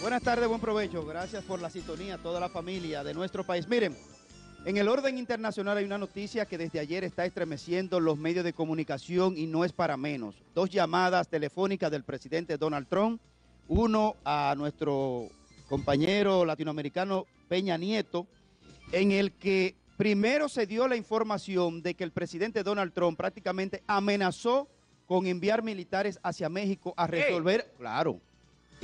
Buenas tardes, buen provecho. Gracias por la sintonía a toda la familia de nuestro país. Miren, en el orden internacional hay una noticia que desde ayer está estremeciendo los medios de comunicación y no es para menos. Dos llamadas telefónicas del presidente Donald Trump, uno a nuestro compañero latinoamericano Peña Nieto, en el que primero se dio la información de que el presidente Donald Trump prácticamente amenazó con enviar militares hacia México a resolver, claro,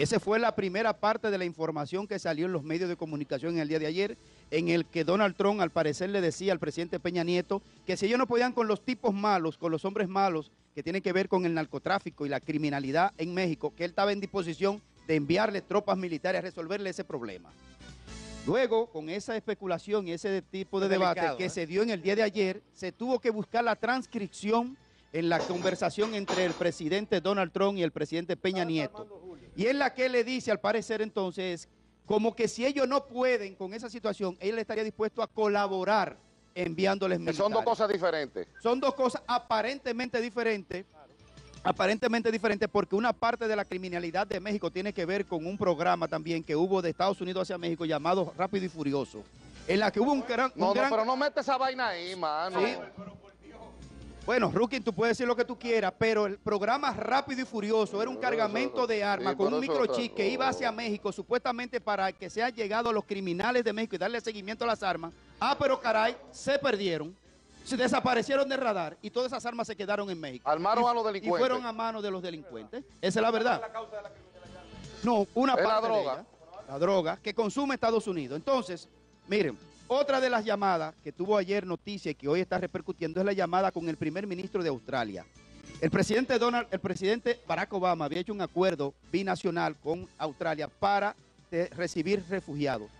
esa fue la primera parte de la información que salió en los medios de comunicación en el día de ayer, en el que Donald Trump al parecer le decía al presidente Peña Nieto que si ellos no podían con los tipos malos, con los hombres malos, que tienen que ver con el narcotráfico y la criminalidad en México, que él estaba en disposición de enviarle tropas militares a resolverle ese problema. Luego, con esa especulación y ese tipo de debate que ¿eh? se dio en el día de ayer, se tuvo que buscar la transcripción en la conversación entre el presidente Donald Trump y el presidente Peña Nieto. Y en la que le dice, al parecer entonces, como que si ellos no pueden con esa situación, él estaría dispuesto a colaborar enviándoles militares. son dos cosas diferentes. Son dos cosas aparentemente diferentes. Aparentemente diferentes porque una parte de la criminalidad de México tiene que ver con un programa también que hubo de Estados Unidos hacia México llamado Rápido y Furioso, en la que hubo un gran... un No, no, gran- pero no mete esa vaina ahí, mano. Sí. Bueno, Rookie, tú puedes decir lo que tú quieras, pero el programa Rápido y Furioso era un cargamento de armas Sí, con un microchip que iba hacia México supuestamente para que sean llegados los criminales de México y darle seguimiento a las armas. Ah, pero caray, se perdieron, se desaparecieron del radar y todas esas armas se quedaron en México. Armaron Y- a los delincuentes. Y fueron a manos de los delincuentes. Esa es la verdad. No, una Es la parte de droga. ella, la droga que consume Estados Unidos. Entonces, miren, otra de las llamadas que tuvo ayer noticia y que hoy está repercutiendo es la llamada con el primer ministro de Australia. El presidente Donald, el presidente Barack Obama había hecho un acuerdo binacional con Australia para eh, recibir refugiados.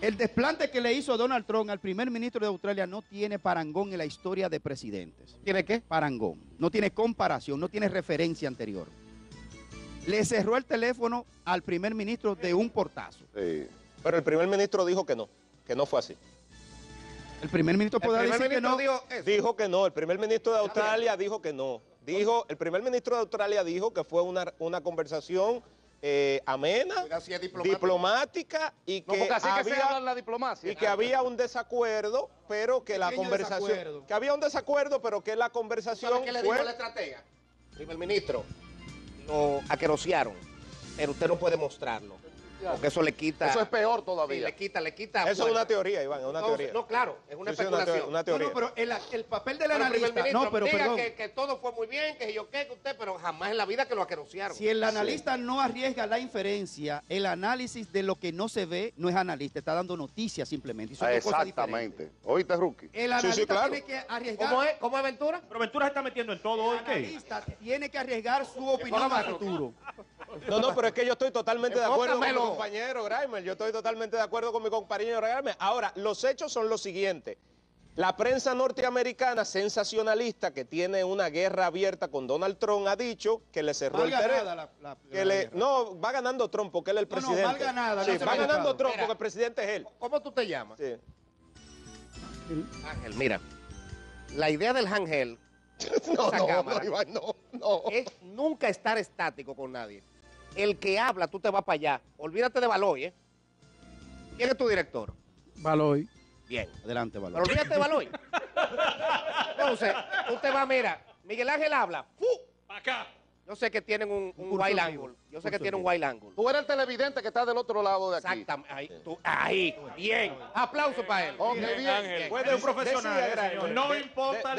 El desplante que le hizo Donald Trump al primer ministro de Australia no tiene parangón en la historia de presidentes. ¿Tiene qué? Parangón. No tiene comparación, no tiene referencia anterior. Le cerró el teléfono al primer ministro de un portazo. Sí. Pero el primer ministro dijo que no, que no fue así. El primer ministro podrá primer decir que no. dijo que no, el primer ministro de Australia dijo que no. Dijo, el primer ministro de Australia dijo que fue una, una conversación eh, amena, diplomática. y que, porque así que se había, habla en la diplomacia. y que había un desacuerdo, pero que la conversación, desacuerdo. que había un desacuerdo, pero que la conversación ¿Sabe qué le dijo fue la estratega? Primer ministro, lo aquerosearon, pero usted no puede mostrarlo. Porque eso le quita. Eso es peor Sí, todavía. le quita, le quita. Eso es fuerza. una teoría, Iván, es una Entonces, teoría. No, claro, es una Sí, sí, una especulación. una No, teoría. no, pero el, el papel del el analista. ministro No, pero diga perdón. que, que todo fue muy bien, que yo qué, que usted, pero jamás en la vida que lo aquerosearon. Si el analista no arriesga la inferencia, el análisis de lo que no se ve no es analista, está dando noticias simplemente. y son diferentes. Exactamente. Oíste, Rookie. El Sí, sí, analista claro. tiene que arriesgar. ¿Cómo es? ¿Cómo es Ventura? Pero Ventura se está metiendo en todo hoy, El ¿qué? analista tiene que arriesgar su opinión a futuro. No, no, pero es que yo estoy totalmente de acuerdo con mi compañero Graimer. Yo estoy totalmente de acuerdo con mi compañero Graimer. Ahora, los hechos son los siguientes. La prensa norteamericana sensacionalista que tiene una guerra abierta con Donald Trump ha dicho que le cerró Mal el que le, guerra. no, va ganando Trump porque él es el No, no, presidente. mal ganada, Sí, no va ganando. Trump Mira. porque el presidente es él. ¿Cómo tú te llamas? Sí. Ángel, mira. La idea del Ángel No, esa no, cámara. no, Iván, no, no. es nunca estar estático con nadie. El que habla, tú te vas para allá. Olvídate de Baloy, ¿eh? ¿Quién es tu director? Baloy. Bien. Adelante, Pero Baloy. olvídate de Baloy. Entonces, usted va, mira, Miguel Ángel habla. ¡fu! acá. Yo sé que tienen un, un wide angle. Yo sé que tienen un wide angle. Tú eres el televidente que está del otro lado de aquí. Exactamente. Ahí, tú- ahí. Bien. Aplauso para él. Ok, Bien, bien. Ángel, bien. fue de un profesional, eh, señor. Graimer, No de- importa